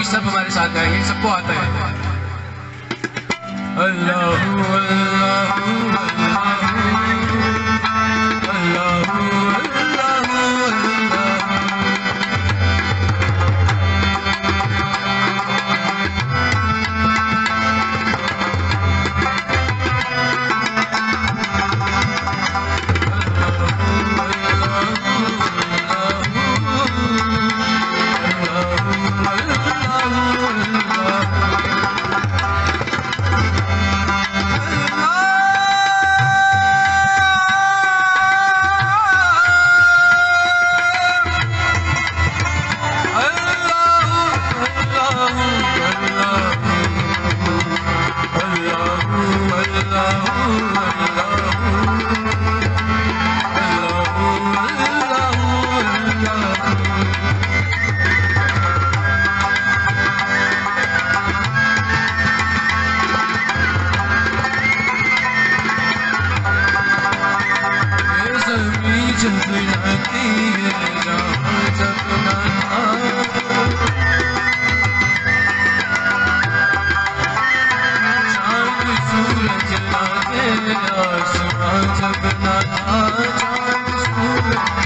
बाकी सब हमारे साथ गाएँगे सबको आता है। अल्लाह अल्लाह। जहाँ जगना सूरज लागे आसमां चाँद सूरज